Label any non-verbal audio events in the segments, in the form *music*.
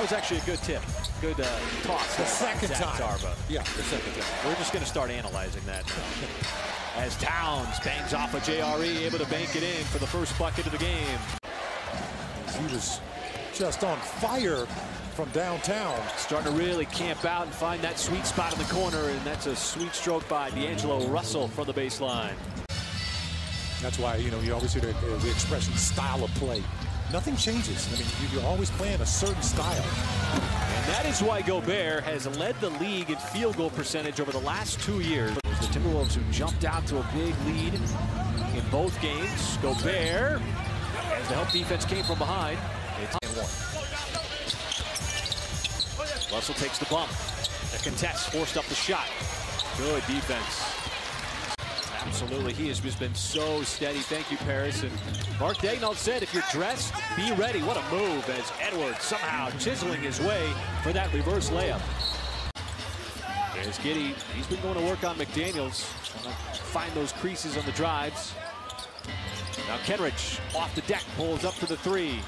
That was actually a good tip. Good uh, toss. The second time. Tarba. Yeah, the second time. We're just going to start analyzing that now. As Towns bangs off a JRE, able to bank it in for the first bucket of the game. He was just on fire from downtown. Starting to really camp out and find that sweet spot in the corner, and that's a sweet stroke by D'Angelo Russell from the baseline. That's why, you know, you always hear the, the expression style of play. Nothing changes. I mean, you- you're always playing a certain style. And that is why Gobert has led the league in field goal percentage over the last two years. It was the Timberwolves who jumped out to a big lead in both games. Gobert, as the help defense came from behind. It's one. Russell takes the bump. The contest forced up the shot. Good defense. Absolutely, he has just been so steady. Thank you, Paris. And Mark Daigneault said, if you're dressed, be ready. What a move as Edwards somehow chiseling his way for that reverse layup. There's Giddey. He's been going to work on McDaniels. Trying to find those creases on the drives. Now Kenrich off the deck, pulls up for the three.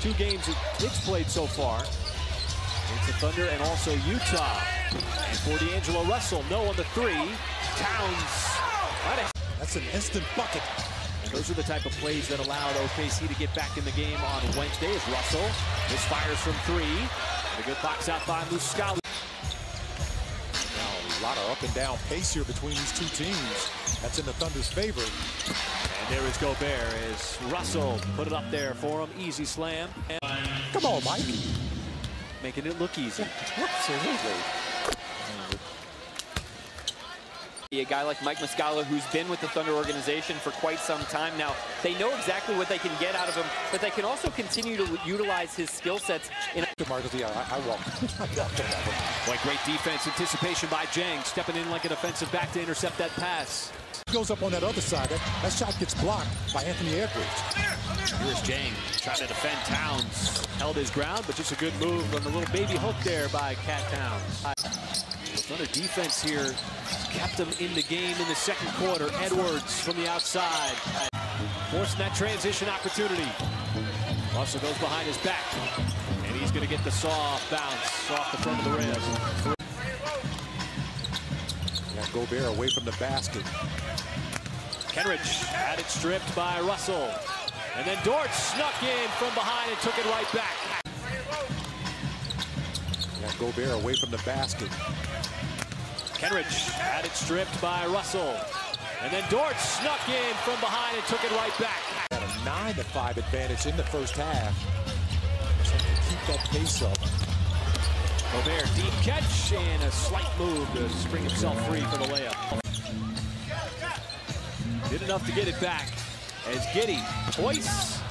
Two games Knicks played so far. It's the Thunder and also Utah. And for D'Angelo Russell, no on the three. Towns. That's an instant bucket. And those are the type of plays that allowed OKC to get back in the game on Wednesday as Russell misfires from three. And a good box out by Muscala. Now, a lot of up and down pace here between these two teams. That's in the Thunder's favor. And there is Gobert as Russell put it up there for him. Easy slam. And Come on, Mike. Making it look easy. *laughs* Absolutely. A guy like Mike Muscala, who's been with the Thunder organization for quite some time now. They know exactly what they can get out of him, but they can also continue to utilize his skill sets in Marcus, yeah, I, I walked. I walked on that one. Boy, great defense, anticipation by Jang, stepping in like a defensive back to intercept that pass. Goes up on that other side. That, that shot gets blocked by Anthony Edwards. Here's Jang trying to defend Towns. Held his ground, but just a good move on the little baby hook there by KAT Towns. The Thunder defense here kept them in the game in the second quarter. Edwards from the outside. Forcing that transition opportunity. Russell goes behind his back. And he's going to get the soft bounce off the front of the rim. Got Gobert away from the basket. Kenrich had it stripped by Russell. And then Dort snuck in from behind and took it right back. Got Gobert away from the basket. Kenrich had it stripped by Russell. And then Dort snuck in from behind and took it right back. Got a 9 to 5 advantage in the first half. Just to keep that pace up. Gobert, deep catch and a slight move to spring himself free for the layup. Did enough to get it back as Giddey hoists